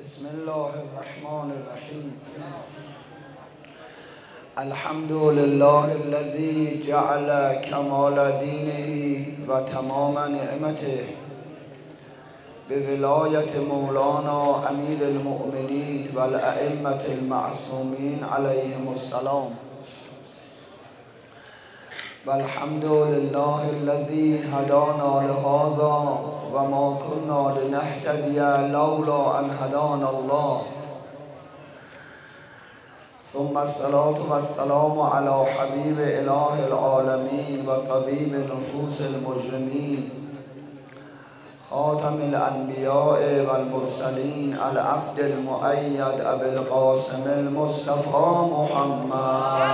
بسم الله الرحمن الرحیم. الحمد لله الذي جعل كمال دينه و تمام نعمته بولاية مولانا امیر المؤمنین و الائمة المعصومین علیهم السلام. والحمد لله الذي هدانا لهذا وما كنا لنهتدي لولا أن هدانا الله. ثم الصلاة والسلام على حبيب إله العالمين وطبيب نفوس المجرمين. خاتم الأنبياء والمرسلين العبد المؤيد أبي القاسم المصطفى محمد.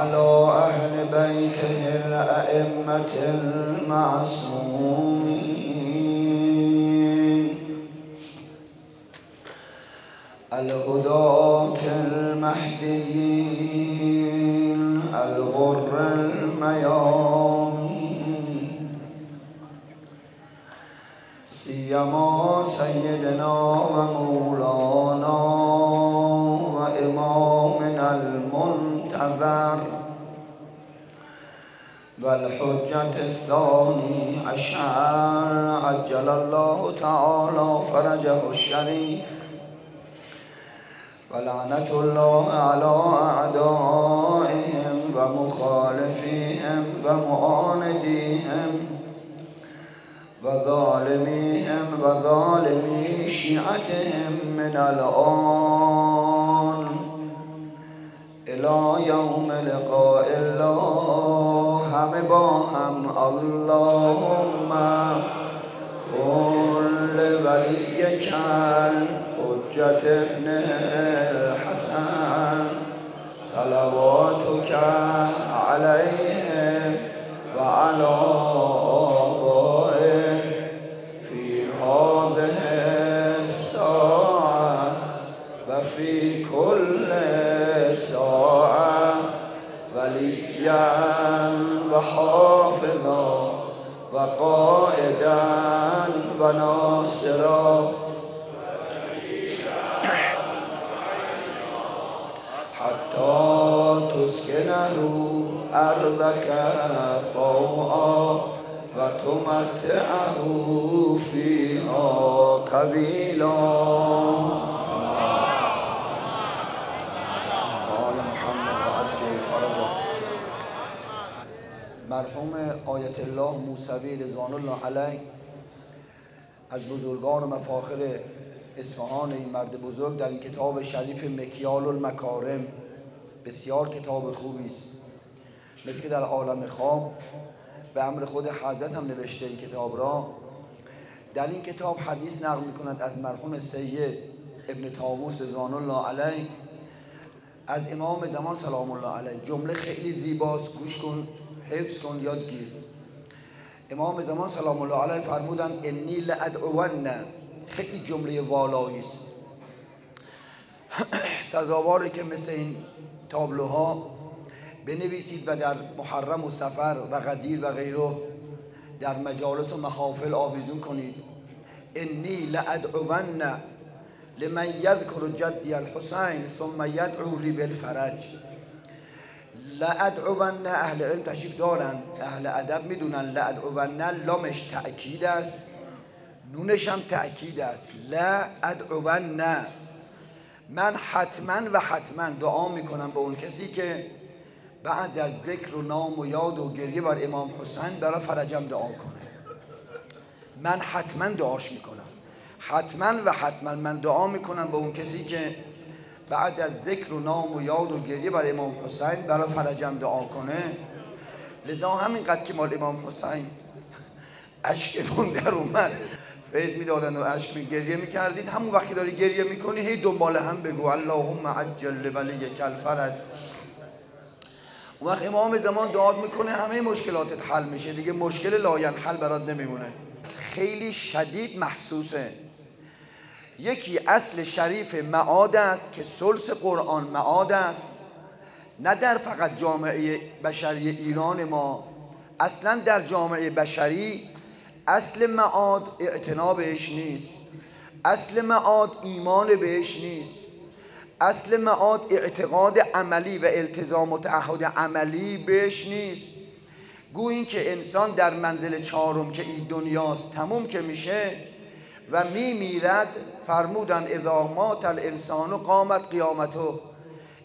وعلى أهل بيته الأئمة المعصومين. الهداة المهديين الغر الميامين. سيما سيدنا ومولانا المنتظر والحجة الثاني عشر عجل الله تعالى فرجه الشريف ولعنة الله على أعدائهم ومخالفيهم ومعانديهم وظالميهم وظالمي شيعتهم من الآن إلى يوم لقاء الله همه با هم اللهم كل وليك الحجة ابن الحسن صلواتك عليه آبائه وقائدا وناصرا حتى تسكنه أرضك طوعا وتمتعه فيها قبيلا آل مرحوم آیت الله موسوی رضوان الله علیه از بزرگان و مفاخر اصفهان این مرد بزرگ در این کتاب شریف مکیال المکارم. بسیار کتاب خوبی است. مثل که در عالم خواب به امر خود حضرت هم نوشته این کتاب را. در این کتاب حدیث نقل می کند از مرحوم سید ابن تاووس رضوان الله علیه از امام زمان سلام الله علیه. جمله خیلی زیباست گوش کن. حفظ کن یادگیر امام زمان سلام الله علیه فرمودند انی لادعون خیلی جمله والایی است. سزاواره که مثل این تابلوها بنویسید و در محرم و سفر و قدیر و غیره در مجالس و محافل آویزون کنید. انی لادعون لمن یذکر جدی الحسین ثم یدعو لی بالفرج. لادعون اهل علم تشریف دارن. اهل ادب می‌دونن لادعون لامش تأکید است. نونش هم تأکید است. لا ادعون. من حتما و حتما دعا می‌کنم به اون کسی که بعد از ذکر و نام و یاد و گریه بر امام حسین برای فرجم دعا کنه. من حتما دعاش می‌کنم. حتما و حتما من دعا می‌کنم به اون کسی که بعد از ذکر و نام و یاد و گریه بر امام حسین برای فرجم دعا کنه. لذا همینقدر که مال امام حسین اشکتون در اومد. فیض می‌دادن و عشق می گریه می‌کردید. همون وقتی داری گریه می‌کنی هی دنبال هم بگو. اللهم عجل ولی کل فرج اون وقت امام زمان دعا می‌کنه همه مشکلاتت حل میشه. دیگه مشکل لاین حل برات نمیمونه. خیلی شدید محسوسه. یکی اصل شریف معاد است که سلس قرآن معاد است. نه در فقط جامعه بشری ایران ما اصلا در جامعه بشری اصل معاد اعتنا بهش نیست. اصل معاد ایمان بهش نیست. اصل معاد اعتقاد عملی و التزام و تعهد عملی بهش نیست. گویین که انسان در منزل چهارم که این دنیاست تموم که میشه و می میرد فرمودن اذا مات الانسان و قامت قیامته.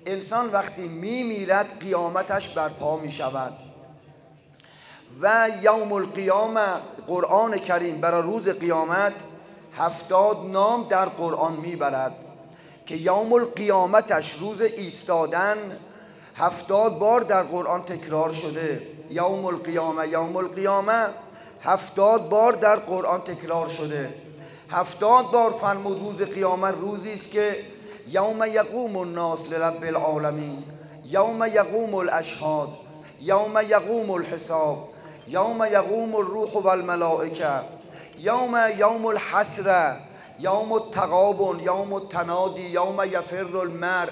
انسان وقتی می میرد قیامتش برپا می شود و یوم القیامه قرآن کریم برای روز قیامت هفتاد نام در قرآن می‌برد که یوم القیامتش روز ایستادن هفتاد بار در قرآن تکرار شده. یوم القیامه یوم القیامه هفتاد بار در قرآن تکرار شده. هفتاد بار فرمود روز قیامت روزی است که یوم یقوم الناس لرب العالمین یوم یقوم الاشهاد یوم یقوم الحساب یوم یقوم الروح و الملائکه یوم یوم الحسره یوم التقابن یوم التنادی یوم یفر المرء.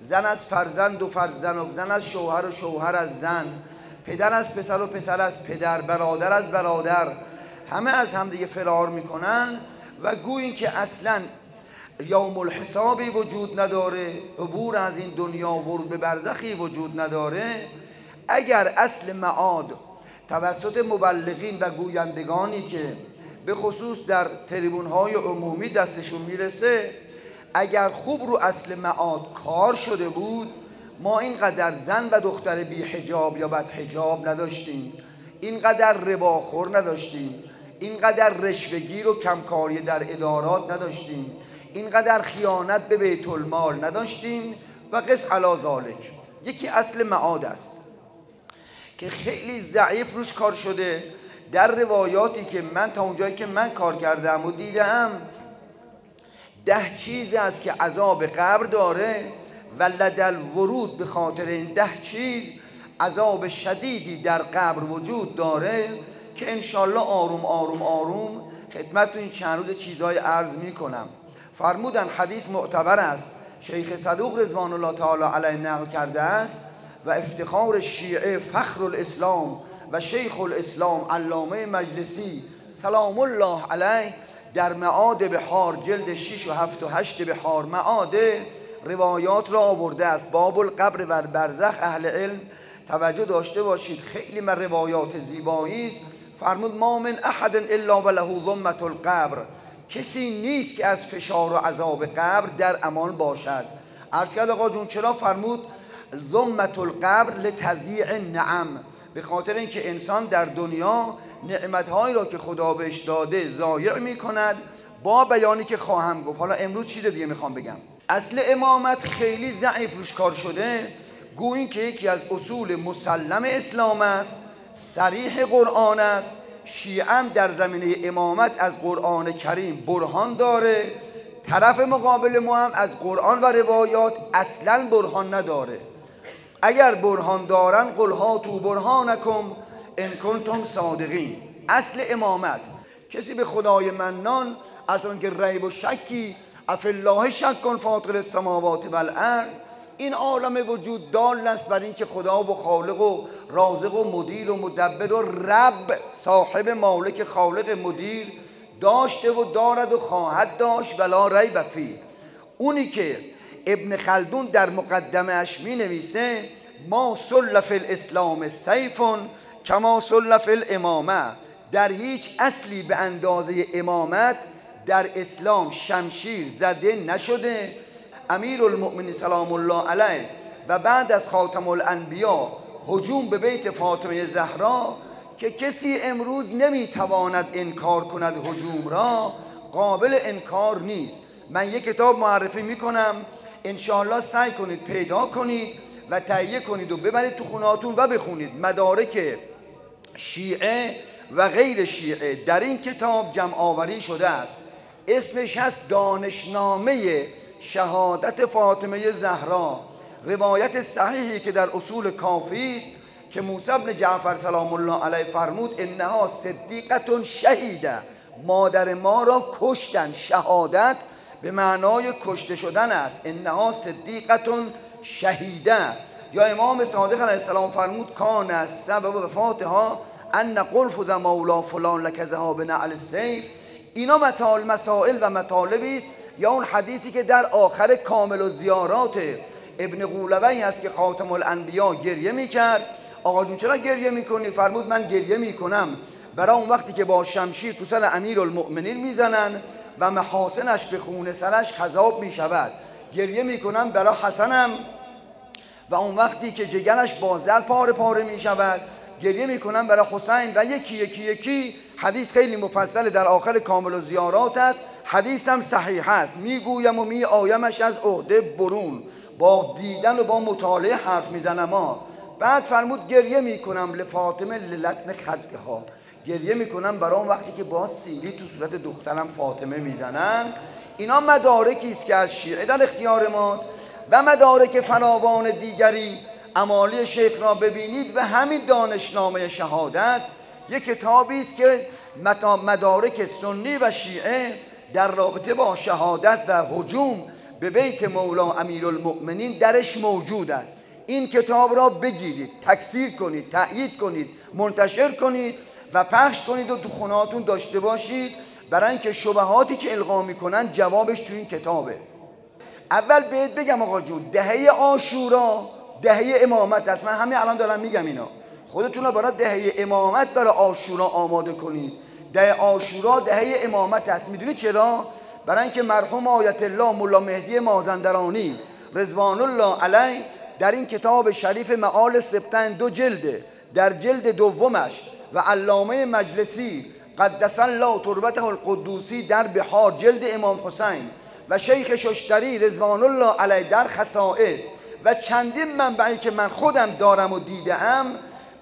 زن از فرزند و فرزند و زن از شوهر و شوهر از زن پدر از پسر و پسر از پدر برادر از برادر. همه از همدیگه فرار می‌کنن. و گویین که اصلا یوم الحسابی وجود نداره عبور از این دنیا ورود به برزخی وجود نداره اگر اصل معاد توسط مبلغین و گویندگانی که به خصوص در تریبون های عمومی دستشون می‌رسه اگر خوب رو اصل معاد کار شده بود ما اینقدر زن و دختر بی حجاب یا بد حجاب نداشتیم اینقدر رباخور نداشتیم. اینقدر رشوهگیر و کمکاری در ادارات نداشتیم. اینقدر خیانت به بیت المال نداشتیم و قص علا ذالک یکی اصل معاد است که خیلی ضعیف روش کار شده. در روایاتی که من تا اونجایی که من کار کردم و دیدم ده چیز است که عذاب قبر داره و لدل ورود به خاطر این ده چیز عذاب شدیدی در قبر وجود داره. که انشالله آروم آروم آروم خدمت این چند روز چیزهای عرض می کنم فرمودن حدیث معتبر است. شیخ صدوق رضوان الله تعالی علیه نقل کرده است و افتخار شیعه فخر الاسلام و شیخ الاسلام علامه مجلسی سلام الله علیه در معاد بحار جلد 6 و 7 و 8 بحار معاد روایات را آورده است. باب القبر و برزخ اهل علم. توجه داشته باشید خیلی من روایات زیبایی است. فرمود ما من احد الا وله ضمت القبر. کسی نیست که از فشار و عذاب قبر در امان باشد. عرض کرد آقا جون چرا فرمود ضمت القبر لتضیع نعم به خاطر اینکه انسان در دنیا نعمتهایی را که خدا بهش داده ضایع می کند با بیانی که خواهم گفت. حالا امروز چیز دیگه می‌خوام بگم. اصل امامت خیلی ضعیف روش کار شده. گویین که یکی از اصول مسلم اسلام است. سریح قرآن است. شیعم در زمینه امامت از قرآن کریم برهان داره. طرف مقابل ما هم از قرآن و روایات اصلا برهان نداره. اگر برهان دارن قل تو برهانکم ان کنتم صادقین. اصل امامت. کسی به خدای منان از که ریب و شکی اف الله شک فاطر السماوات و الارض این عالم وجود دال است بر اینکه خدا و خالق و رازق و مدیر و مدبر و رب صاحب مالک خالق مدیر داشته و دارد و خواهد داشت ولا ریب فی. اونی که ابن خلدون در مقدمه می نویسه ما سل فی الاسلام سیف کما سل فی الامامه. در هیچ اصلی به اندازه امامت در اسلام شمشیر زده نشده. امیر المؤمنین سلام الله علیه و بعد از خاتم الانبیا هجوم به بیت فاطمه زهرا که کسی امروز نمی‌تواند انکار کند هجوم را قابل انکار نیست. من یک کتاب معرفی می‌کنم. انشاءالله سعی کنید پیدا کنید و تهیه کنید و ببرید تو خوناتون و بخونید. مدارک شیعه و غیر شیعه. در این کتاب جمع آوری شده است. اسمش هست دانشنامه شهادت فاطمه زهرا روایت صحیحی که در اصول کافی است که موسی بن جعفر سلام الله علیه فرمود انها صدیقتون شهیده مادر ما را کشتن شهادت به معنای کشته شدن است. انها صدیقتون شهیده. یا امام صادق علیه السلام فرمود کان از سبب وفاتها ان قلف مولا فلان لک ذهاب نعل السیف. اینا مطال مسائل و مطالبی است یا اون حدیثی که در آخر کامل و زیارات ابن قولوی هست که خاتم الانبیا گریه می‌کرد. آقا جون چرا گریه می‌کنی؟ فرمود من گریه می‌کنم. برای اون وقتی که با شمشیر تو سر امیر المؤمنین می‌زنن و محاسنش به خون سرش خذاب می‌شود. گریه می‌کنم برای حسنم. و اون وقتی که جگرش با زل پاره پاره می‌شود گریه می‌کنم برای حسین و یکی یکی یکی. حدیث خیلی مفصل در آخر کامل و زیارات است. حدیثم صحیح است می‌گویم و می آیمش از عهده برون. با دیدن و با مطالعه حرف می‌زنم ها. بعد فرمود گریه می‌کنم لفاطمه للتن خده ها گریه می‌کنم برای اون وقتی که با سیلی تو صورت دخترم فاطمه می‌زنن. اینا مدارکی است که از شیعه در اختیار ماست و مدارک فراوان دیگری امالی شیخ را ببینید و همین دانشنامه شهادت یک کتابی است که مدارک سنی و شیعه در رابطه با شهادت و حجوم به بیت مولا امیرالمؤمنین درش موجود است. این کتاب را بگیرید تکثیر کنید تأیید کنید منتشر کنید و پخش کنید و تو خونهاتون داشته باشید. برای اینکه شبهاتی که القا می‌کنن جوابش تو این کتابه. اول بهت بگم آقا جون دهه آشورا دهه امامت است. من همین الان دارم میگم اینا خودتون رو برای دهه امامت برای آشورا آماده کنید. دهه آشورا دهه امامت است. می‌دونی چرا؟ برای اینکه مرحوم آیت الله مولا مهدی مازندرانی رضوان الله علیه در این کتاب شریف معال سبتن دو جلده در جلد دومش و علامه مجلسی قدس الله تربته القدوسی در بحار جلد امام حسین و شیخ ششتری رضوان الله علیه در خصائص و چندین منبعی که من خودم دارم و دیدم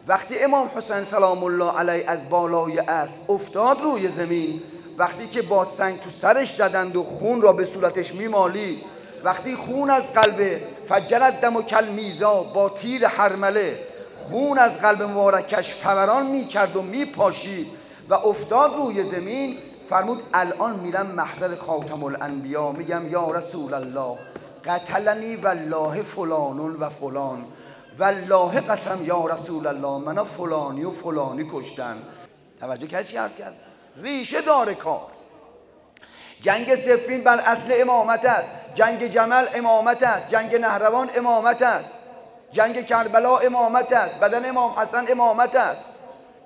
وقتی امام حسین سلام الله علیه از بالای اسب افتاد روی زمین وقتی که با سنگ تو سرش زدند و خون را به صورتش میمالی وقتی خون از قلب فجرت دم و کل میزا با تیر حرمله خون از قلب مبارکش فوران می‌کرد و میپاشید و افتاد روی زمین فرمود الان میرم محضر خاتم الانبیا میگم یا رسول الله. قتلنی والله فلانون و فلان. والله قسم یا رسول الله منو فلانی و فلانی کشتن. توجه کرد چی عرض کرد ریشه داره کار. جنگ سفین بر اصل امامت است. جنگ جمل امامت است. جنگ نهروان امامت است. جنگ کربلا امامت است. بدن امام حسن امامت است.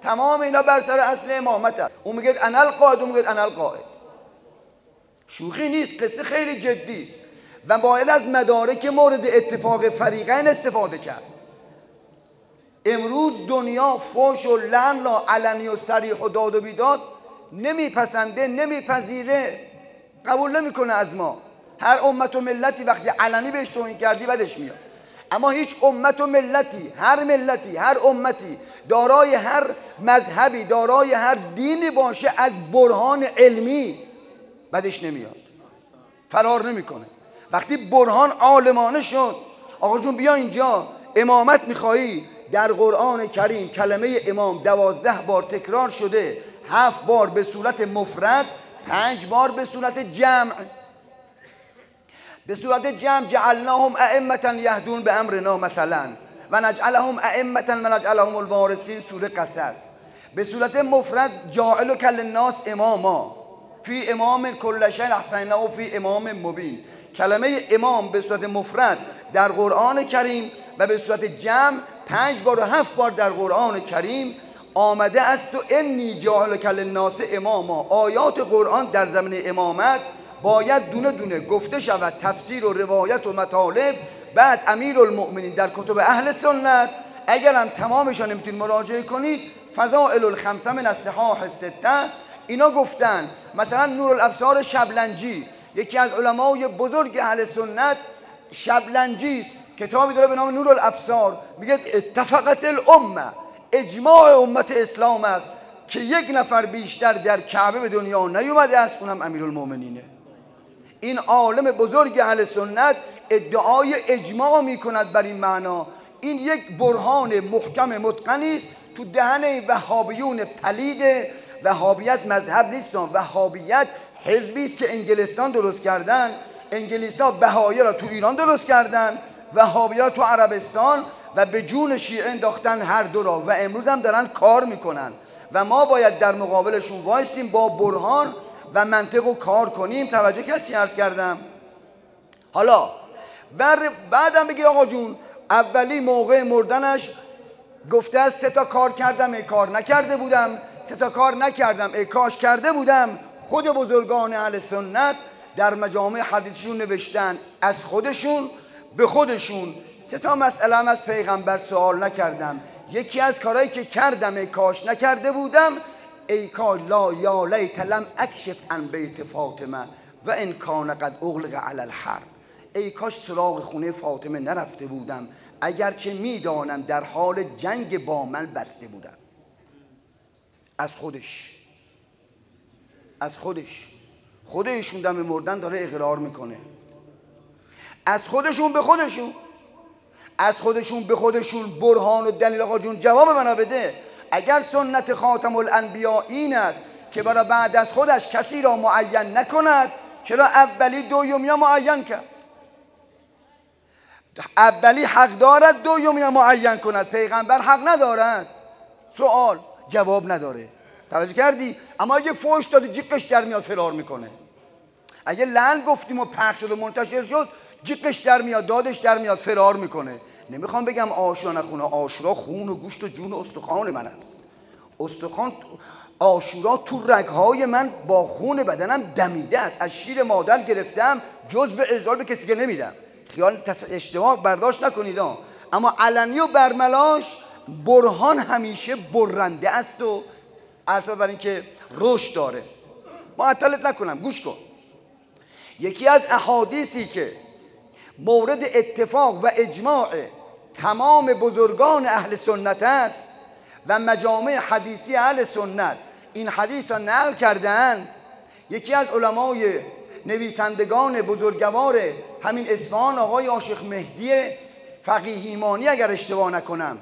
تمام اینا بر سر اصل امامت است. اون میگه انا القائد اون میگه انا القائد شوخی نیست قصه خیلی جدی است. و باید از مدارک مورد اتفاق فریقین استفاده کرد. امروز دنیا فوش و لعن را علنی و سریح و داد و بیداد نمیپسنده نمیپذیره. قبول نمی‌کنه از ما. هر امت و ملتی وقتی علنی بهش توهین کردی بدش میاد. اما هیچ امت و ملتی هر ملتی هر امتی دارای هر مذهبی دارای هر دینی باشه از برهان علمی بدش نمیاد. فرار نمی‌کنه. وقتی برهان عالمانه شد آقا جون بیا اینجا. امامت میخوایی؟ در قرآن کریم کلمه امام دوازده بار تکرار شده. هفت بار به صورت مفرد پنج بار به صورت جمع. به صورت جمع جعلناهم ائمتا یهدون به امرنا مثلا. و نجعلهم ائمتا و نجعلهم الوارثین سوره قصص. به صورت مفرد جاعل کل الناس اماما. فی امام کل شیء احسنه و فی امام مبین. کلمه امام به صورت مفرد در قرآن کریم و به صورت جمع پنج بار و هفت بار در قرآن کریم آمده است و انی جاهل کل الناس اماما. آیات قرآن در زمین امامت باید دونه دونه گفته شود تفسیر و روایت و مطالب. بعد امیر المؤمنین در کتب اهل سنت اگرم تمامشان نمی‌تونید مراجعه کنید فضائل الخمسه من الصحاح سته اینا گفتن مثلا نور الابصار شبلنجی یکی از علمای بزرگ اهل سنت شبلنجی است. کتابی داره به نام نور الابصار میگه اتفقت الامه. اجماع امت اسلام است که یک نفر بیشتر در کعبه به دنیا نیومده است اونم امیرالمومنینه این عالم بزرگ اهل سنت ادعای اجماع می‌کند بر این معنا. این یک برهان محکم متقنی است. تو دهن وهابیون پلید وهابیت مذهب نیستن وهابیت حزبی است که انگلستان درست کردن انگلیسا بهایی را تو ایران درست کردن وهابیا تو عربستان و به جون شیعه انداختن هر دو را و امروز هم دارن کار می‌کنن. و ما باید در مقابلشون وایسیم با برهان و منطق و کار کنیم. توجه کرد چی عرض کردم؟ حالا بعدم بگی آقا جون اولی موقع مردنش گفته از سه تا کار کردم ای کار نکرده بودم. سه تا کار نکردم ای کاش کرده بودم. خود بزرگان اهل سنت در مجامع حدیثشون نوشتن. از خودشون به خودشون. سه تا مسئله هم از پیغمبر سوال نکردم. یکی از کارهایی که کردم ای کاش نکرده بودم ای کاش لا یا لیت لم اکشف عن بیت فاطمه و ان کان قد اغلق علی الحرب. ای کاش سراغ خونه فاطمه نرفته بودم. اگرچه می‌دانم در حال جنگ با من بسته بودم. از خودش. از خودش. خودشون دم مردن داره اقرار می‌کنه. از خودشون به خودشون. از خودشون به خودشون برهان و دلیل آقا جون جواب منو بده. اگر سنت خاتم الانبیا این است که برای بعد از خودش کسی را معین نکند چرا اولی دومی معین کرد؟ اولی حق دارد دومی معین کند. پیغمبر حق ندارد. سوال جواب نداره. توجه کردی؟ اما اگه فوش دادی جیقش در میاد فرار می‌کنه. اگه لعن گفتیم و پخش شد و منتشر شد جیقش در میاد دادش در میاد فرار می‌کنه. نمی‌خوام بگم آشورا نخونه. آشورا خون و گوشت و جون و استخوان من است. استخوان آشورا تو رگهای من با خون بدنم دمیده است. از شیر مادر گرفتم جز به ازار به کسی که نمیدم. خیال اشتباه برداشت نکنید اما علنی و برملاش برهان همیشه برنده است و اصلا برای اینکه رشد داره. معطلت نکنم گوش کن. یکی از احادیثی که مورد اتفاق و اجماع تمام بزرگان اهل سنت است و مجامع حدیثی اهل سنت این حدیث را نقل کردن یکی از علمای نویسندگان بزرگوار همین اصفهان آقای عاشق مهدی فقیهیمانی اگر اشتباه نکنم.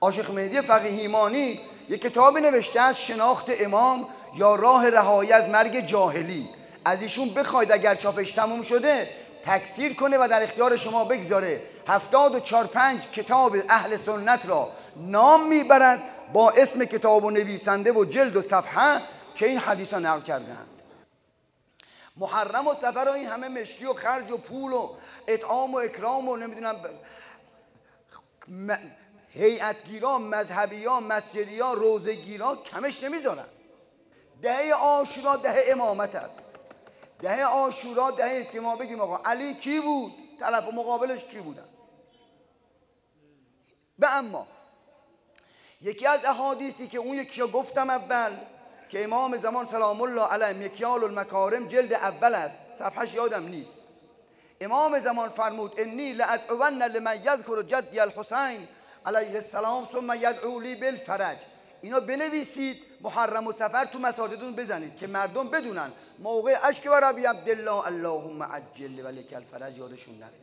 عاشق مهدی فقیهیمانی یک کتابی نوشته از شناخت امام یا راه رهایی از مرگ جاهلی. از ایشون بخواید اگر چاپش تموم شده تکثیر کنه و در اختیار شما بگذاره. هفتاد و چار پنج کتاب اهل سنت را نام می‌برد با اسم کتاب و نویسنده و جلد و صفحه که این حدیث را نقل کردند. محرم و سفر و این همه مشکی و خرج و پول و اطعام و اکرام و نمی‌دونم هیئتگیرا مذهبیان مسجدیا روزگیرا کمش نمی‌ذارن. دهه آشورا دهه امامت است. دهه آشورا دهه است که ما بگیم آقا علی کی بود؟ طرف مقابلش کی بودن؟ و اما یکی از احادیثی که اون یکی گفتم اول که امام زمان سلام الله علیه مکیال المکارم جلد اول است. صفحش یادم نیست. امام زمان فرمود انی لادعون لمن یذکر جدی الحسین علیه السلام ثم یدعو لی بالفرج. اینا بنویسید محرم و سفر تو مساجدون بزنید که مردم بدونن. موقع اشک و ربی عبدالله اللهم عجل ولیک الفرج یادشون نره.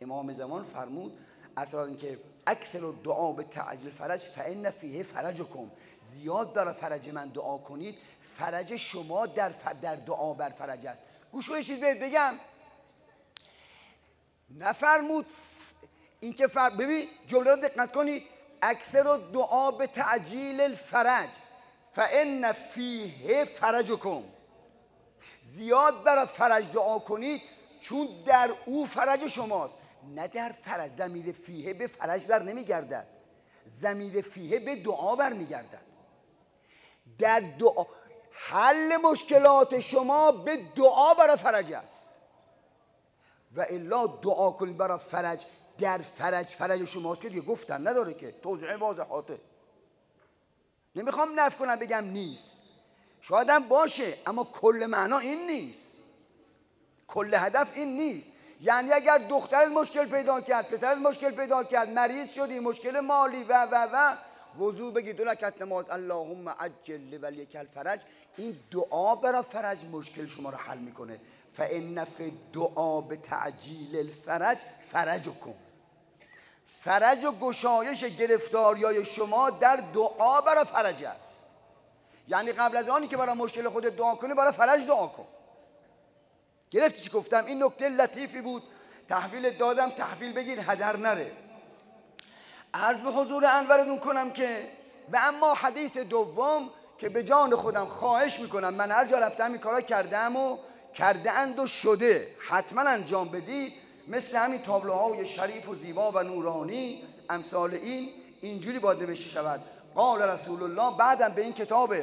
امام زمان فرمود اصلا اینکه اکثر دعا به تعجل فرج فان فیه فرجکم. زیاد برای فرج من دعا کنید فرج شما در, در دعا بر فرج است. گوش چیز بهت بگم. نفرمود این که فر... ببین جمله رو دقت کنید اکثر دعا به تعجیل الفرج. فان فیه فرجکم. زیاد برای فرج دعا کنید چون در او فرج شماست. نه در فرج زمیر فیه به فرج بر نمیگردد. زمیر فیه به دعا بر میگردد. در دعا حل مشکلات شما به دعا برای فرج است. و الا دعا کنید برای فرج در فرج فرج شماست که دیگه گفتن نداره که. توضیح واضحاته. نمی‌خوام نف کنم بگم نیست. شایدم باشه اما کل معنا این نیست. کل هدف این نیست. یعنی اگر دخترت مشکل پیدا کرد پسرت مشکل پیدا کرد مریض شدی مشکل مالی و و و وضوع بگی دو رکعت نماز اللهم عجل ولیک الفرج. این دعا برای فرج مشکل شما رو حل می‌کنه. فان فی دعا به تعجیل الفرج فرجکم. فرج و گشایش گرفتاریای شما در دعا برای فرج است. یعنی قبل از آنی که برای مشکل خود دعا کنی برای فرج دعا کن. گرفتی چی گفتم؟ این نکته لطیفی بود. تحویل دادم تحویل بگیر هدر نره. عرض به حضور انورتون کنم که و اما حدیث دوم که به جان خودم خواهش می‌کنم. من هر جا رفتم این کارا کردم و کرده اند و شده. حتما انجام بدید. مثل همین تابلوهای شریف و زیبا و نورانی امثال این اینجوری باید نوشته شود. قال رسول الله بعدم به این کتاب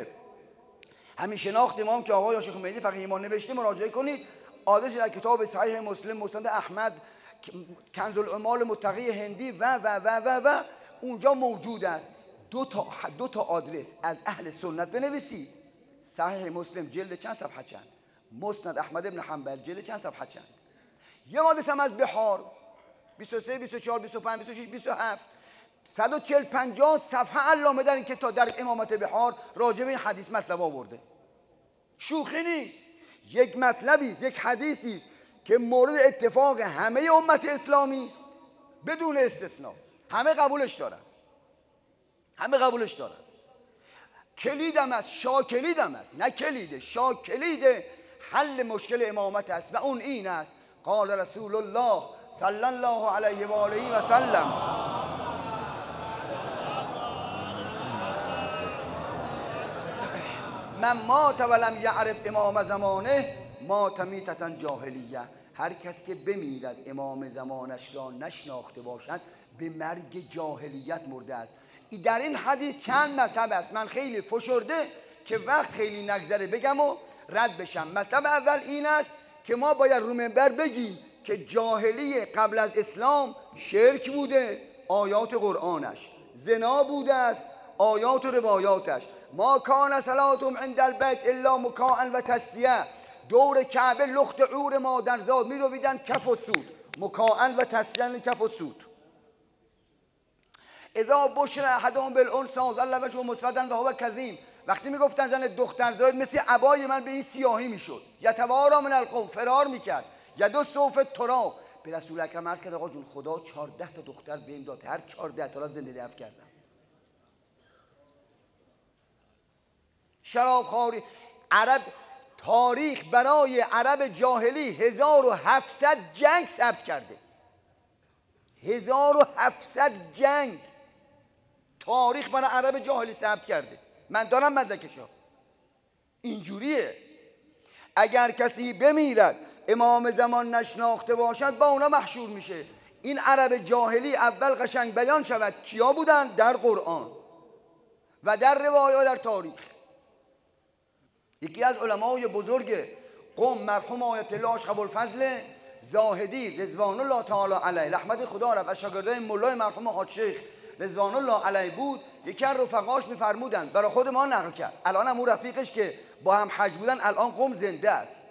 همین شناخت امام که آقای شیخ مهدی فقیه ایمان نوشته مراجعه کنید. آدرسی در کتاب صحیح مسلم مسند احمد کنز العمال متقی هندی و و و و و اونجا موجود است. دو تا, دو تا آدرس از اهل سنت بنویسید صحیح مسلم جلد چند صفحه چند؟ مسند احمد ابن حنبل جلد چند صفحه چند؟ یه آدرس هم از بحار 23 24 25 26 27 140 50 صفحه علامه در این کتاب در امامت بحار راجع به این حدیث مطلب آورده. شوخی نیست. یک مطلبی است یک حدیثی است که مورد اتفاق همه امت اسلامی است. بدون استثنا همه قبولش دارن. همه قبولش دارن. کلیدم است شا کلیدم است. نه کلیده شا کلید حل مشکل امامت است و اون این است. قال رسول الله صلی الله علیه و آله و سلم من مات ولم یعرف امام زمانه مات میتتا جاهلیه. هر کس که بمیرد امام زمانش را نشناخته باشد به مرگ جاهلیت مرده است. در این حدیث چند مطلب است؟ من خیلی فشرده که وقت خیلی نگذره بگم و رد بشم. مطلب اول این است که ما باید رو منبر بگیم که جاهلی قبل از اسلام شرک بوده آیات قرآنش. زنا بوده است آیات و روایاتش. ما کان صلاتم عند البیت الا مکاء و تسلیه. دور کعبه لخت عور مادرزاد می رویدن کف و سود. مکاء و تسلیه کف و سود. اذا بشر احدهم بالانثى ظل وجهه مسودا و هو کظیم. وقتی می‌گفتن زن دختر زاید مثل عبای من به این سیاهی می‌شد. یتوارا من القوم فرار می‌کرد. دو صوف تراب به رسول اکرم عرض کرد آقا جون خدا 14 تا دختر بهم داد هر 14 تا را زنده دفن کردم. شراب خاری عرب تاریخ برای عرب جاهلی 1700 جنگ ثبت کرده. 1700 جنگ تاریخ برای عرب جاهلی ثبت کرده. من دارم مدرکشا اینجوریه. اگر کسی بمیرد امام زمان نشناخته باشد با اونا محشور میشه. این عرب جاهلی اول قشنگ بیان شود. کیا بودن؟ در قرآن. و در روایات در تاریخ. یکی از علمای بزرگ قوم مرحوم آیت الله اشقب الفضل زاهدی رضوان الله تعالی علیه. رحمت خدا را. و شاگردای مولای مرحوم حاج شیخ رضوان الله علیه بود یکی از رفقاش میفرمودن برای خود ما نقل کرد. الان هم اون رفیقش که با هم حج بودن الان قوم زنده است.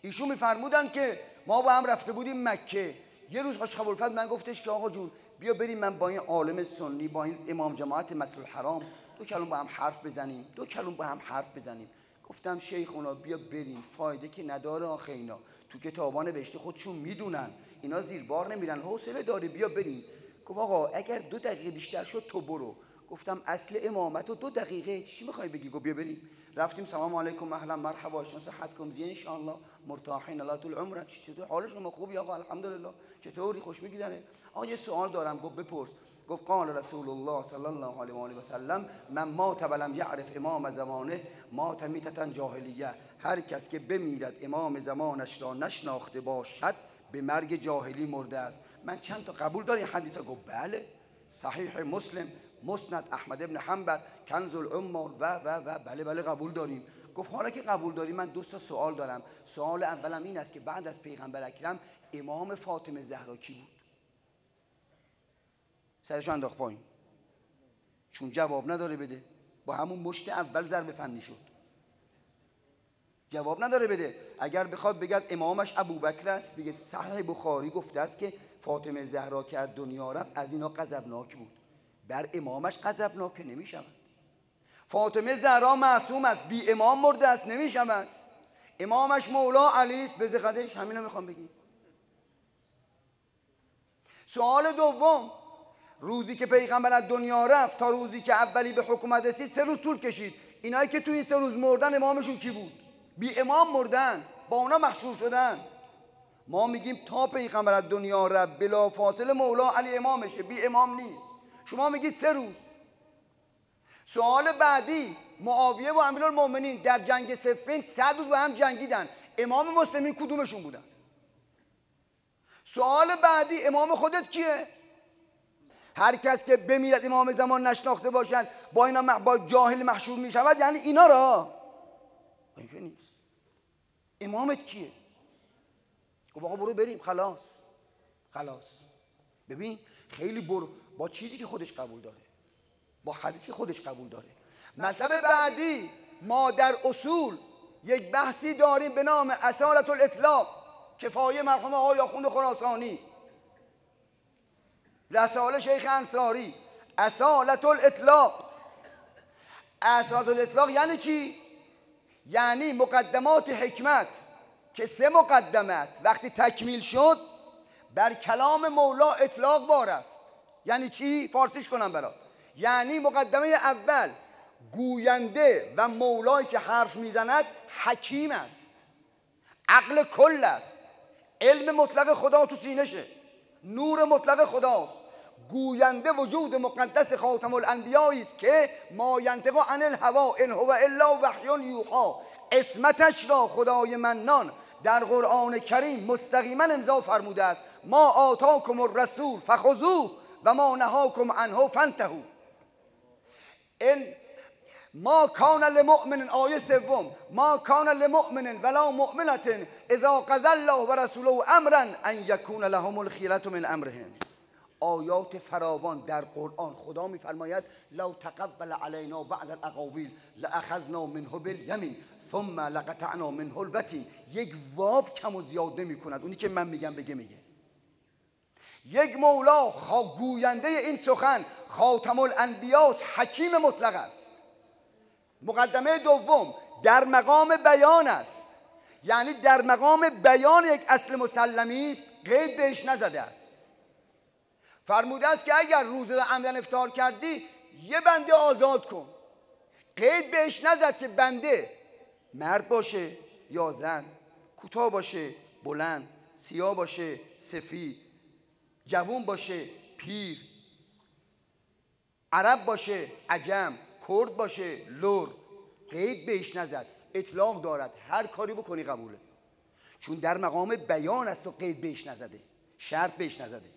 ایشون میفرمودن که ما با هم رفته بودیم مکه. یه روز خوش قبول من گفتش که آقا جون بیا بریم من با این عالم سنی با این امام جماعت مسجد الحرام دو کلم با هم حرف بزنیم. دو کلم با هم حرف بزنیم. گفتم شیخ اونا بیا بریم. فایده که نداره آخه اینا. تو کتابان بهشتی خودشون می‌دونن. اینا زیر بار نمیرن. حوصله داره بیا بریم. گفت آقا اگر دو دقیقه بیشتر شد تو برو. گفتم اصل امامت و دو دقیقه. چی می‌خوای بگی؟ گفت بیا بریم. رفتیم سلام علیکم اهلا مرحبا شما صحتکم زین ان الله مرتاحین الله طول عمرک چطور؟ حال شما خوبی آقا؟ الحمدلله. چطوری؟ خوش میگذره. آقا یه سوال دارم. گفت بپرس. گفت قال رسول الله صلی الله علیه و آله و سلم من مات ولم یعرف امام زمانه مات میتتا جاهلیه. هر کس که بمیرد امام زمانش را نشناخته باشد به مرگ جاهلی مرده است. من چند تا قبول داری حدیث گفت بله صحیح مسلم مسند احمد ابن حنبل کنز الامار و و و بله بله قبول داریم. گفت حالا که قبول داریم من دو تا سوال دارم. سوال اولم این است که بعد از پیغمبر اکرم امام فاطمه زهرا کی بود؟ سرش انداخت پایین. چون جواب نداره بده. با همون مشت اول ضرب فنی شد. جواب نداره بده. اگر بخواد بگد امامش ابوبکر است بگه صحیح بخاری گفته است که فاطمه زهرا که از دنیا رفت از اینا غضبناک بود. بر امامش غضبناک نمی شود فاطمه زهرا معصوم است بی امام مرده است نمی شود امامش مولا علی است به همین همینا می‌خوام بگیم. سوال دوم روزی که پیغمبر از دنیا رفت تا روزی که اولی به حکومت رسید سه روز طول کشید. اینایی که تو این سه روز مردن امامشون کی بود؟ بی امام مردن با اونا محشور شدن. ما میگیم تا پیغمبر از دنیا رب بلا فاصله مولا علی امامشه بی امام نیست. شما میگید سه روز. سوال بعدی معاویه و امیرالمومنین در جنگ سفین صد روز با هم جنگیدن. امام مسلمین کدومشون بودن؟ سوال بعدی امام خودت کیه؟ هر کس که بمیرد امام زمان نشناخته باشد با اینا با جاهل محشور می شود یعنی اینا را. اینکه نیست. امامت کیه؟ گفت آقا برو بریم خلاص. خلاص. ببین خیلی برو. با چیزی که خودش قبول داره. با حدیثی که خودش قبول داره. مطلب بعدی ما در اصول یک بحثی داریم به نام اصالت الاطلاق کفایه مرحوم آقای آخوند خراسانی. رساله شیخ انصاری. اصالت الاطلاق اصالت الاطلاق یعنی چی؟ یعنی مقدمات حکمت. که سه مقدمه است. وقتی تکمیل شد بر کلام مولا اطلاق بار است. یعنی چی؟ فارسیش کنم برات. یعنی مقدمه اول گوینده و مولایی که حرف می‌زند حکیم است. عقل کل است. علم مطلق خدا تو سینشه نور مطلق خداست. گوینده وجود مقدس خاتم الانبیایی است که ما ینطق عن الهوا ان هو الا وحی یوحا. اسمتش را خدای منان. در قرآن کریم مستقیما امضا فرموده است. ما آتاکم الرسول فخذوه و ما نهاکم عنه فانتهوا. این ما کان لمؤمن آیه سوم ما کان لمؤمن ولا مؤمنه اذا قضى الله و رسوله امرا ان یکون لهم الخیرة من امرهم. آیات فراوان در قرآن خدا میفرماید لو تقبل علینا بعد الاقاویل لاخذنا منه بالیمین ثم لقطعنا منه الوتین یک واو کم و زیاد نمی کند اونی که من میگم بگه میگه. یک مولا گوینده این سخن خاتم الانبیاس حکیم مطلق است. مقدمه دوم در مقام بیان است. یعنی در مقام بیان یک اصل مسلمی است قید بهش نزده است. فرموده است که اگر روزه عمدن افتار کردی یه بنده آزاد کن. قید بهش نزد که بنده مرد باشه یا زن کوتاه باشه بلند سیاه باشه سفید جوون باشه پیر. عرب باشه عجم کرد باشه لور قید بهش نزد اطلاق دارد هر کاری بکنی قبوله. چون در مقام بیان است و قید بهش نزده شرط بهش نزده.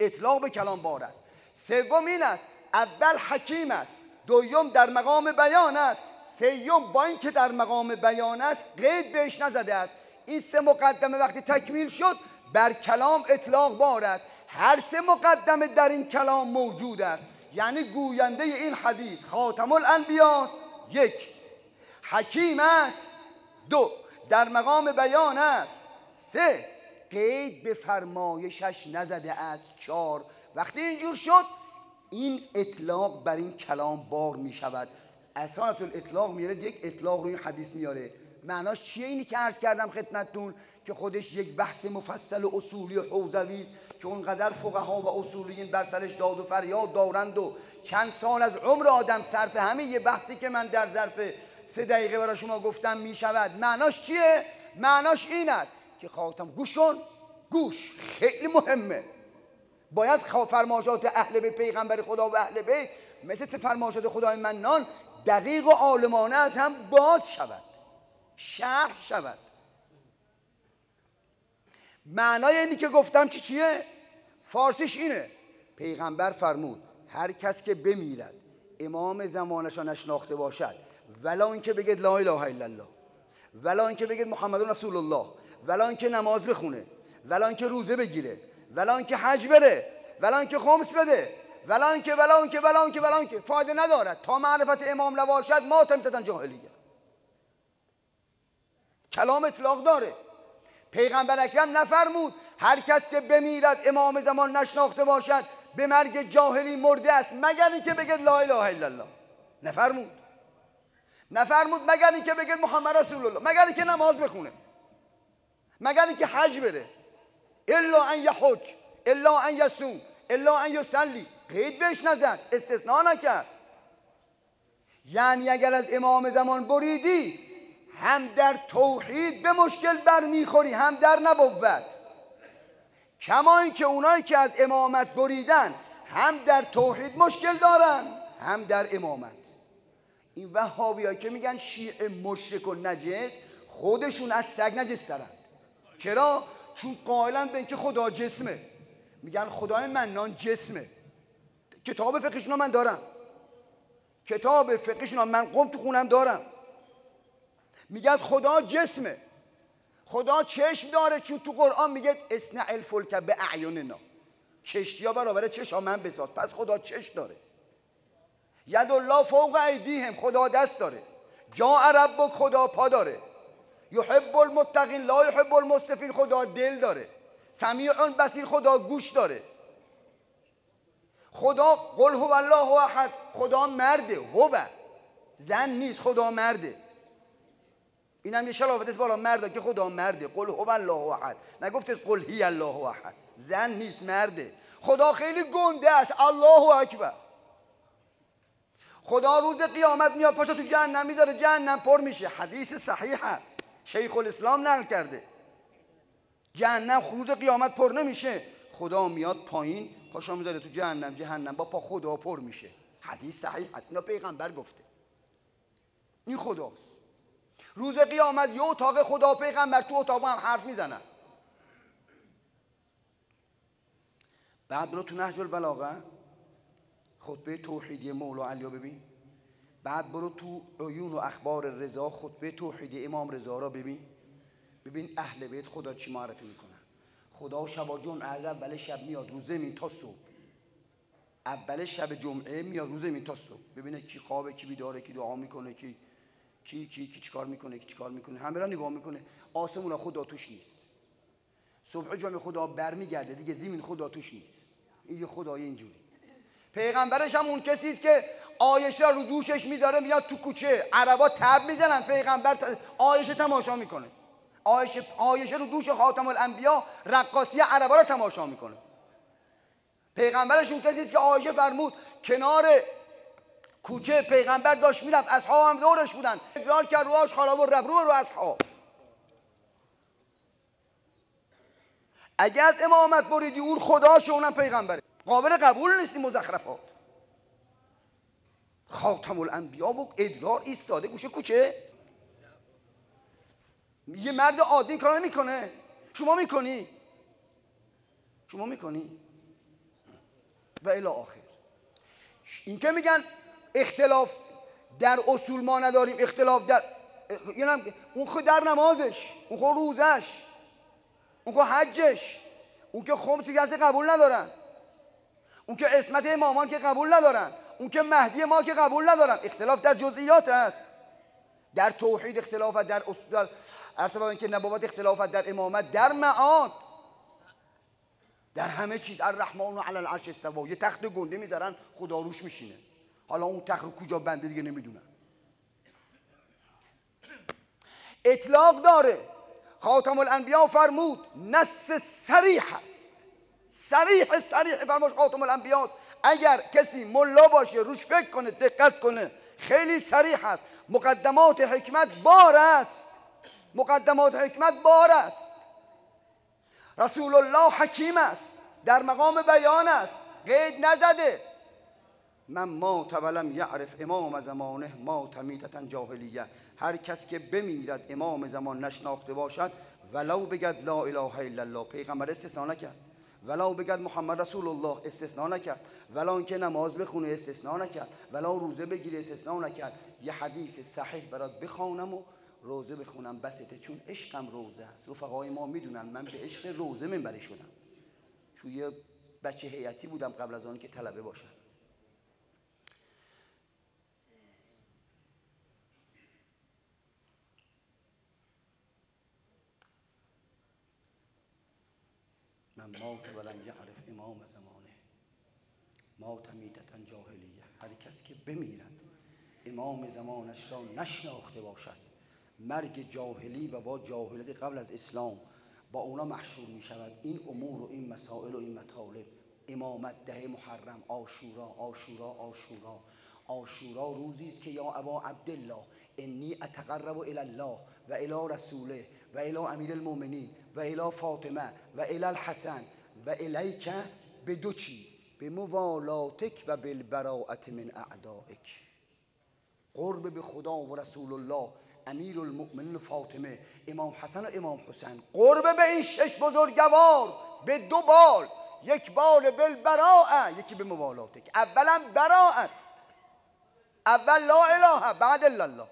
اطلاق به کلام بار است. سوم این است اول حکیم است دوم در مقام بیان است. سیوم با اینکه در مقام بیان است قید بهش نزده است. این سه مقدمه وقتی تکمیل شد بر کلام اطلاق بار است. هر سه مقدمه در این کلام موجود است. یعنی گوینده این حدیث خاتم الانبیاست یک حکیم است دو در مقام بیان است سه قید به فرمایشش نزده است چهار. وقتی اینجور شد این اطلاق بر این کلام بار می شود اصالت الاطلاق میاره یک اطلاق روی حدیث میاره. معناش چیه؟ اینی که عرض کردم خدمتتون که خودش یک بحث مفصل و اصولی و حوزوی است که اونقدر فقها و اصولیین بر سرش داد و فریاد دارند و چند سال از عمر آدم صرف همه یه بحثی که من در ظرف سه دقیقه برای شما گفتم می شود معناش چیه؟ معناش این است که خاتم گوش کن. گوش. خیلی مهمه. باید فرماشات اهل به پیغمبر خدا و اهل بیت مثل فرماشات خدای منان دقیق و عالمانه از هم باز شود. شرح شود. معنای اینی که گفتم چی چیه؟ فارسیش اینه. پیغمبر فرمود هر کس که بمیرد امام زمانش نشناخته باشد. ولا اینکه بگید لا اله الا الله. ولا اینکه بگید محمد رسول الله. ولا اینکه نماز بخونه. ولا اینکه روزه بگیره. ولا اینکه حج بره. ولا اینکه خمس بده. ولا اینکه ولا اینکه ولا اینکه ولا اینکه فایده ندارد. تا معرفت امام نباشد ما تمتدن جاهلیه. کلام اطلاق داره. پیغمبر اکرم نفرمود هر کس که بمیرد امام زمان نشناخته باشد به مرگ جاهلی مرده است مگر اینکه بگید لا اله الا الله. نفرمود. نفرمود مگر اینکه بگید محمد رسول الله. مگر اینکه نماز بخونه. مگر اینکه حج بره. الا ان یحج الا ان یصوم الا ان یصلی. قید بهش نزد استثناء نکرد. یعنی اگر از امام زمان بریدی هم در توحید به مشکل برمیخوری هم در نبوت. کما اینکه اونایی که از امامت بریدن هم در توحید مشکل دارن هم در امامت. این وهابی که میگن شیعه مشرک و نجس خودشون از سگ نجس دارن. چرا؟ چون قائلا به اینکه خدا جسمه. میگن خدای منان جسمه. کتاب فقهشون من دارم. کتاب فقهشون من قم تو خونم دارم. میگن خدا جسمه. خدا چشم داره چون تو قرآن میگه اسنع الفلک به اعیوننا کشتی ها برابر چشم من بساز. پس خدا چشم داره. ید الله فوق هم خدا دست داره. جا ربک خدا پا داره. یحب المتقین لا یحب المصطفین خدا دل داره. سمیع بسیر خدا گوش داره. خدا قل هو الله احد. خدا مرده هو. زن نیست خدا مرده. اینم یه شلافت بالا مرده که خدا مرده. قل هو الله احد. نگفت قل هی الله احد. زن نیست مرده. خدا خیلی گنده است. الله اکبر. خدا روز قیامت میاد پاشو تو جهنم می‌ذاره جهنم پر میشه. حدیث صحیح هست شیخ الاسلام نقل کرده. جهنم روز قیامت پر نمیشه. خدا میاد پایین پاشو می‌ذاره تو جهنم جهنم با پا خدا پر میشه. حدیث صحیح هست. اینا پیغمبر گفته. این خداست. روز قیامت یه اتاق خدا پیغمبر تو اتاق هم حرف می‌زنن. بعد برو تو نهج البلاغه. خطبه توحیدی مولا علی ببین. بعد برو تو عیون و اخبار رضا خطبه توحیدی امام رضا را ببین. ببین اهل بیت خدا چی معرفی می‌کنن. خدا شب جمعه از اول شب میاد روز زمین تا صبح. اول شب جمعه میاد روز زمین تا صبح. ببینه کی خوابه کی بیداره کی دعا می‌کنه کی کی کی کی چیکار می‌کنه کی چیکار می‌کنه. همه را نگاه می‌کنه. آسمون خدا توش نیست. صبح جمعه خدا برمیگرده دیگه زمین خدا توش نیست. این خدای اینجوری. پیغمبرش هم اون کسی است که آیشه رو دوشش می‌ذاره میاد تو کوچه. عربا تب می‌زنن. پیغمبر آیشه تماشا می‌کنه. آیشه, رو دوش خاتم الانبیا رقاصی عربا رو تماشا می‌کنه. پیغمبرش اون کسی است که آیشه فرمود کنار کوچه پیغمبر داشت می‌رفت. اصحاب هم دورش بودن. اقرار کرد روهاش خراب و رفت رو رو اصحاب اگه از امامت بریدی اون خداش اونم پیغمبره. قابل قبول نیستی مزخرفات. خاتم الانبیا و ادرار ایستاده گوشه کوچه. یه مرد عادی کار نمی‌کنه. شما می‌کنی؟ شما می‌کنی؟ و الی آخر. این که میگن اختلاف در اصول ما نداریم اختلاف در یعنی اون خود در نمازش اون خود روزش اون خود حجش اون که خمسی کسی قبول ندارن اون که اسمت امامان که قبول ندارن اون که مهدی ما که قبول ندارن. اختلاف در جزئیات است در توحید اختلافت در اصول در که نبوت اختلافت در امامت در معاد در همه چیز. الرحمن علی العرش استوا یه تخت گنده می‌ذارن خدا روش میشینه. حالا اون تخت رو کجا بنده دیگه نمی‌دونن اطلاق داره. خاتم الانبیا فرمود نص سریح است. سریح سریح فرموش خاتم الانبیاست اگر کسی ملا باشه روش فکر کنه دقت کنه خیلی سریح است. مقدمات حکمت بار است. مقدمات حکمت بار است. رسول الله حکیم است. در مقام بیان است. قید نزده. من ما ولم یعرف امام زمانه ما تمیتتا جاهلیه. هر کس که بمیرد امام زمان نشناخته باشد ولو بگد لا اله الا الله. پیغمبر استثنا نکرد. ولو بگد محمد رسول الله استثنا نکرد. ولو اینکه نماز بخونه استثنا نکرد. ولو روزه بگیره استثنا نکرد. یه حدیث صحیح برات بخوانم و روزه بخونم بسته چون عشقم روزه است. رفقای ما می‌دونن من به عشق روزه منبری شدم. چون یه بچه هیئتی بودم قبل از آن که طلبه باشم. من مات ولم یعرف امام زمانه. مات میتتا جاهلیه. هر کس که بمیرد امام زمانش را نشناخته باشد. مرگ جاهلی و با جاهلیت قبل از اسلام با اونا محشور می شود این امور و این مسائل و این مطالب. امامت ده محرم آشورا آشورا آشورا. آشورا روزی است که یا ابا عبدالله انی اتقرب الی الله و الی رسوله و الی امیر المؤمنین و الی فاطمه و الی الحسن و الیک به دو چیز به موالاتک و بالبراعت من اعدائک. قرب به خدا و رسول الله امیر المؤمنین فاطمه امام حسن و امام حسین. قرب به این شش بزرگوار به دو بال. یک بال بالبراعه یکی به موالاتک اولا براعت اول لا اله بعد الا الله.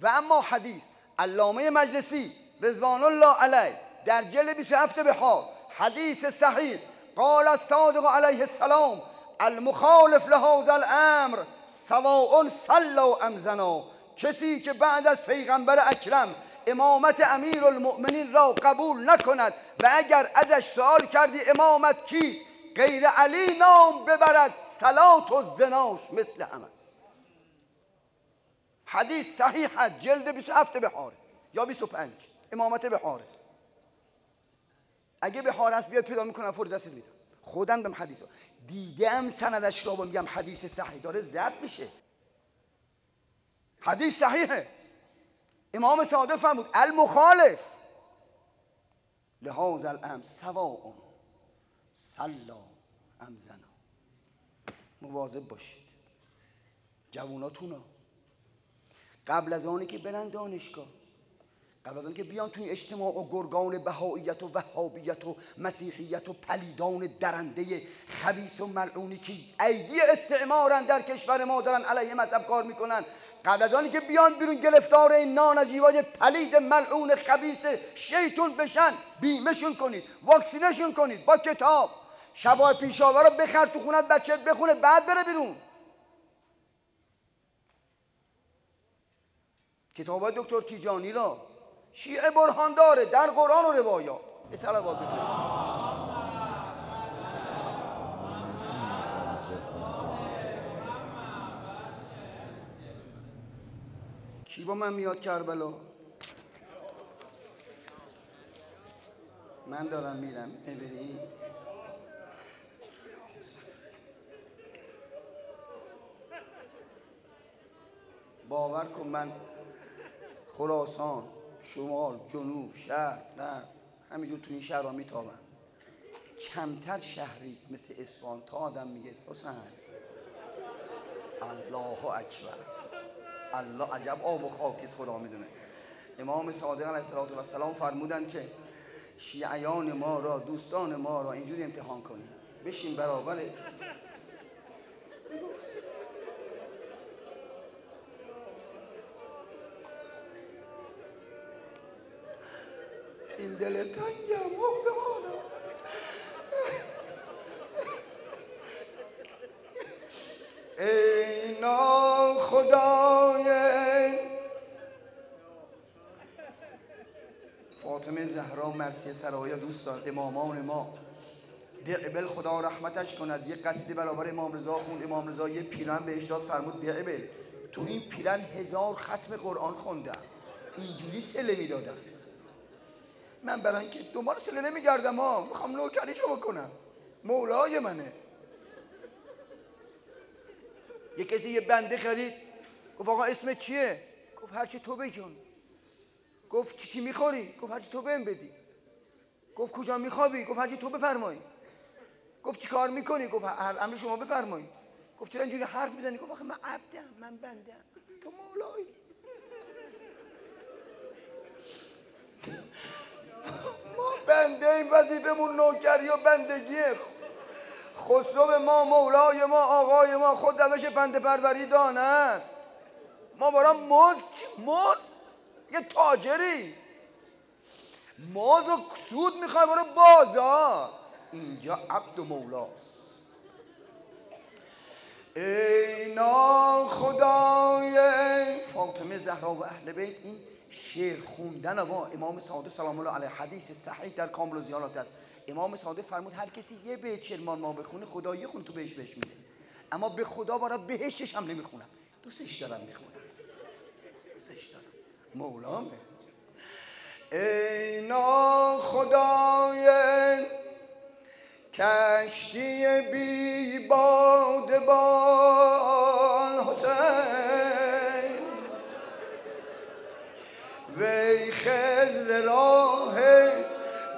و اما حدیث. علامه مجلسی رضوان الله علیه در جلد 27 بحار حدیث صحیح. قال الصادق علیه السلام المخالف لهذا الامر سواء صلوا ام زنا کسی که بعد از پیغمبر اکرم امامت امیر المؤمنین را قبول نکند و اگر ازش سوال کردی امامت کیست؟ غیر علی نام ببرد سلات و زناش مثل همه است. حدیث صحیح جلد 27 بحاره یا 25 امامت بحاره اگه بحار هست بیاد پیدا می‌کنم فور دست میدم. خودم دم حدیث دیدم سندش را میگم حدیث صحیح داره زد میشه. حدیث صحیحه. امام صادق فرمود المخالف. لحاظ الام سواء سلا ام زنا. مواظب باشید. جواناتونا قبل از آنی که برن دانشگاه قبل از که بیان توی اجتماع و گرگان بهاییت و وهابیت و مسیحیت و پلیدان درنده خبیس و ملعونی که ایدی استعمارن در کشور ما دارن علیه مذهب کار می‌کنن. قبل از آنی که بیان بیرون گرفتار این نان از جیوای پلید ملعون خبیس شیطون بشن بیمشون کنید واکسینشون کنید با کتاب. شبای پیشاور رو بخر تو خونت بچه بخونه بعد بره بیرون. کتاب دکتر تیجانی را شیعه برهان داره در قرآن و روایات. به سلوات بفرستید با من میاد کربلا. من دارم میرم ببینی باور کن من خراسان شمال جنوب شهر نه همینجور تو این شهر میتابن کمتر شهریست مثل اصفهان تا آدم میگه حسین الله اکبر. الله عجب آب و خاکیست خدا می‌دونه. امام صادق علیه السلام فرمودن که شیعیان ما را دوستان ما را اینجوری امتحان کنیم بشین برابر. این دل تنگم ای نا خدای زهرا مرسی سرایا دوستان امامان ما. بیعبل خدا رحمتش کند. یه قصیده برابر امام رضا خوند. امام رضا یه پیرن بهش داد. فرمود بیعبل تو این پیرن هزار ختم قرآن خوندم. اینجوری سله می‌دادن من برای اینکه دنبال سله نمیگردم ها. می‌خوام نوکریشو بکنم. مولای منه. یه کسی یه بنده خرید. گفت آقا اسم چیه؟ گفت هرچی تو بگون. گفت چی چی می‌خوری؟ گفت هرچی تو بهم بدی. گفت کجا میخوابی؟ گفت هرچی تو بفرمایی. گفت چی کار می‌کنی؟ گفت هر امر شما بفرمایی. گفت چرا اینجوری حرف می‌زنی؟ گفت آخه من عبدم من بندم. تو مولایی. ما بنده این وظیفمون نوکری و بندگیه. خسرو ما مولای ما آقای ما خود دوش پنده پروری داند ما برا موز موز یه تاجری. موز و سود می‌خوای برو بازار. اینجا عبد و مولاست. اینا خدای فاطمه زهرا و اهل بیت این شعر خوندن و امام صادق سلام الله علیه حدیث صحیح در کامل و زیانات است. امام صادق فرمود هر کسی یه بیت شعر ما بخونه خدا یه خون تو بهش بهش میده اما به خدا برای بهشتش هم نمی‌خونم. دوستش دارم می‌خونم. دوستش مولامه. اینا خدای کشتی بی بادبان حسین. وی خزر راه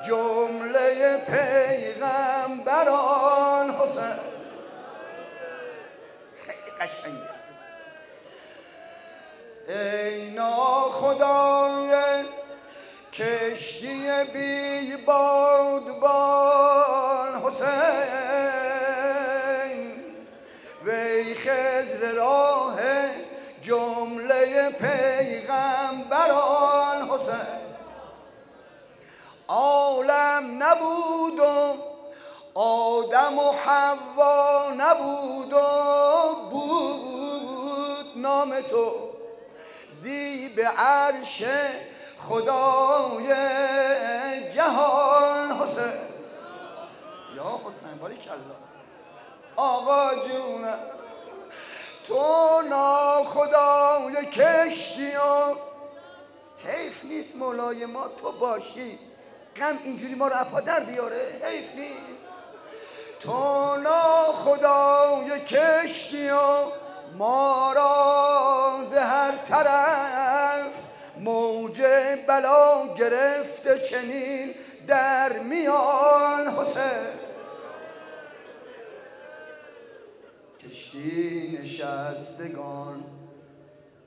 جمله پیغمبران حسین. خیلی قشنگه. ای ناخدای کشتی بی بادبان حسین وی خزر راه جمله پیغمبران حسین. عالم نبود و آدم و حوا نبود و بود نام تو. زیب عرش خدای جهان حسین. یا حسین باری کلا. آقا جونم تو ناخدای کشتی ها. حیف نیست مولای ما تو باشی. غم اینجوری ما رو اپا در بیاره حیف نیست. تو ناخدای کشتی ها. ما را زهر طرف موج بلا گرفته چنین در میان حسین. کشتی نشستگان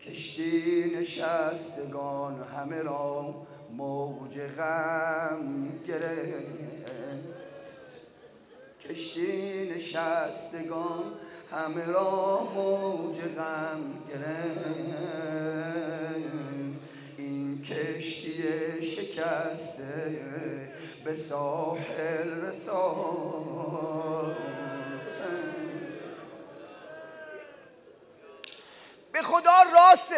کشتی نشستگان همه را موج غم گرفت. کشتی نشستگان همه را موج غم گرفت. این کشتی شکسته به ساحل رسان به خدا راست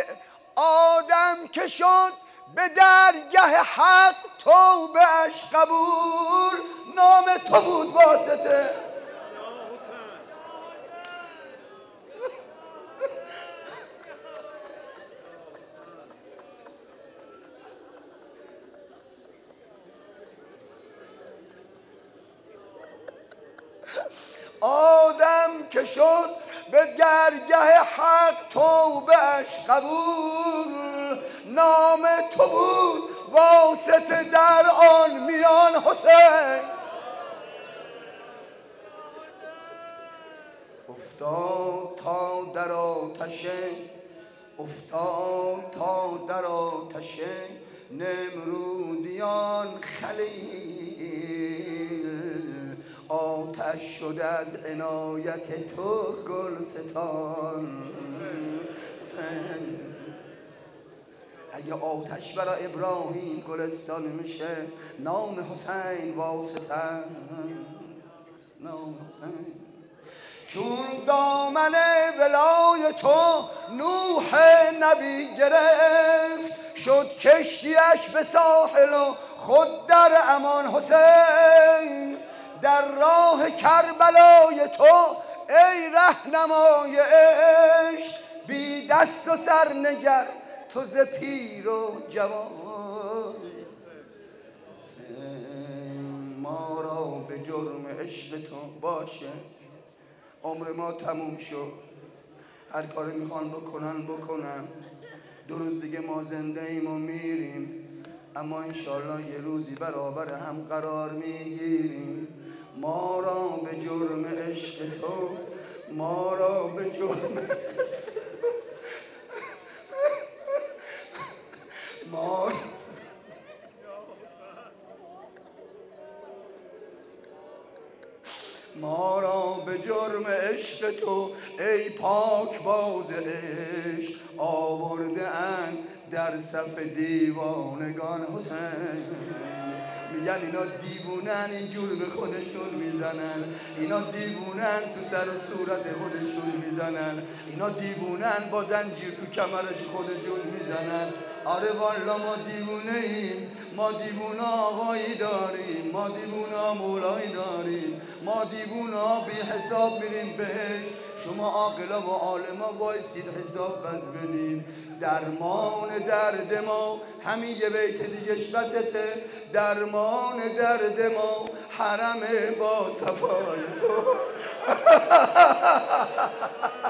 آدم که شد به درگه حق توبهش قبول. نام تو بود واسطه. آدم که شد به درگه حق توبهش قبول. نام تو بود واسطه در آن میان حسین. افتاد تا در آتش افتاد تا در آتش. نمرودیان خلیل آتش شد از عنایت تو گلستان اگه آتش برای ابراهیم گلستان میشه نام حسین واسطه. نام حسین. چون دامن ولای تو نوح نبی گرفت شد کشتیش به ساحل و خود در امان حسین. در راه کربلای تو ای رهنمای عشق بی دست و سر نگر تو ز پیر و جوان. ما را به جرم عشق تو باشه. عمر ما تموم شد. هر کاری می‌خوان بکنن بکنن. دو روز دیگه ما زنده ایم و میریم. اما انشالله یه روزی برابر هم قرار می‌گیریم. ما را به جرم عشق تو ما را به جرم ما ما را به جرم عشق تو ای پاک باز عشق آورده ان در صف دیوانگان حسین. میگن اینا دیوونن اینجور به خودشون می‌زنن. اینا دیوونن تو سر و صورت خودشون می‌زنن. اینا دیوونن با زنجیر تو کمرش خودشون می‌زنن. آره والا ما دیوونه ایم. ما دیوونه آقایی داریم. ما دیوونه مولایی داریم. ما دیوونه بی حساب میریم بهش. شما عاقلا و عالما وایسید حساب بدین درمان درد ما همین یه بیت دیگهش بسته. درمان درد ما حرم با صفای تو.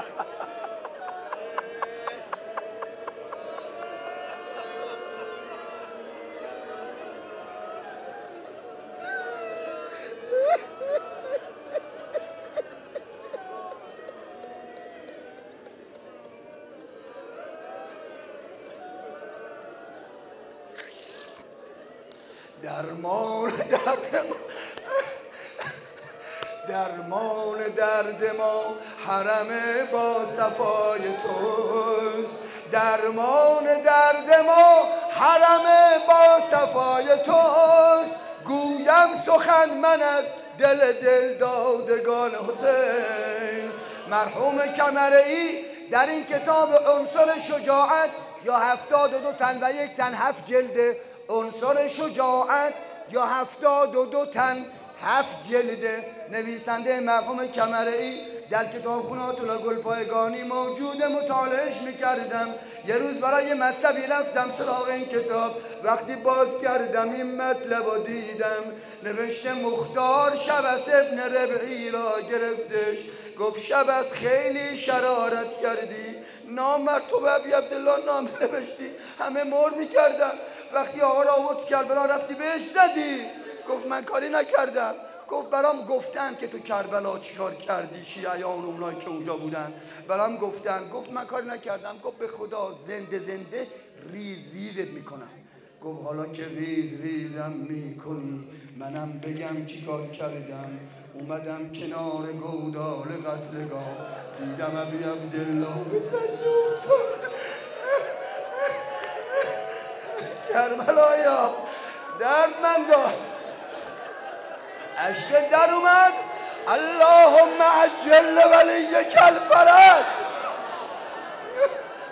حرم با صفای توست. درمان درد ما حرم با صفای توست. گویم سخن من از دل دل دادگان حسین. مرحوم ای در این کتاب عنصر شجاعت یا هفتاد و دو تن و یک تن هفت جلده عنصر شجاعت یا هفتاد و دو تن هفت جلده نویسنده مرحوم ای در کتاب خونه گل پایگانی موجود مطالعهش می‌کردم. یه روز برای مطلبی رفتم سراغ این کتاب. وقتی باز کردم این مطلب رو دیدم. نوشته مختار شبس ابن ربعی را گرفتش. گفت شبس خیلی شرارت کردی. نام تو به عبدالله نام نوشتی. همه مر می‌کردم وقتی آقا را آورد کربلا رفتی بهش زدی. گفت من کاری نکردم. گفت برام گفتن که تو کربلا چیکار کردی شیعیان اونایی که اونجا بودن. برام گفتن. گفت من کاری نکردم. گفت به خدا زنده زنده ریز ریزت می‌کنم. گفت حالا که ریز ریزم می‌کنی منم بگم چیکار کردم. اومدم کنار گودال قتلگاه. دیدم ابی عبدالله به کربلایا درد من داد عشق در اومد. اللهم عجل ولی کل فرج.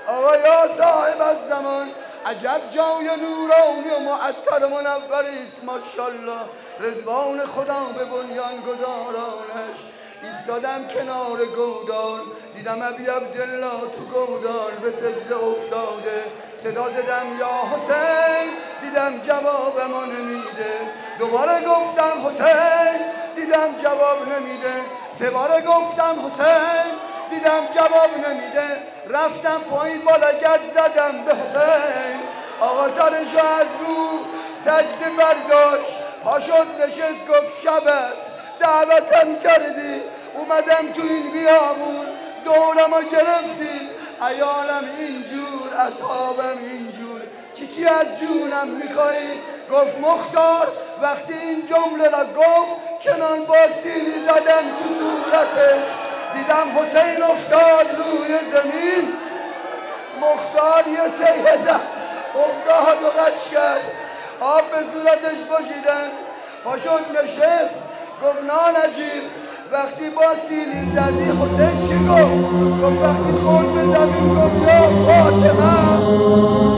آقا یا صاحب از زمان عجب جای نورانی و معطر منوریست. ماشالله رزوان خدا به بنیان گذارانش ایستادم کنار گودال دیدم ابی عبدالله تو گودال به سجده افتاده. صدا زدم یا حسین دیدم جواب ما نمیده. دوباره گفتم حسین دیدم جواب نمیده. سه باره گفتم حسین دیدم جواب نمیده. رفتم پایین بالا گد زدم به حسین. آقا سرشو از رو سجده برداشت. پاشد نشست گفت شب است. دعوتم کردی. اومدم تو این بیابون. دورمو گرفتی. ایالم اینجور اصحابم اینجور. چی چی از جونم میخوایی؟ گفت مختار وقتی این جمله را گفت چنان با سیلی زدم تو صورتش. دیدم حسین افتاد روی زمین. مختار یه سیه زد افتاد و قچ کرد. آب به صورتش باشیدن پاشد نشست گفت نجیب. وقتی با سیلی زدی حسین چی گفت؟ گفت وقتی خون به زمین گفت یا فاطمه.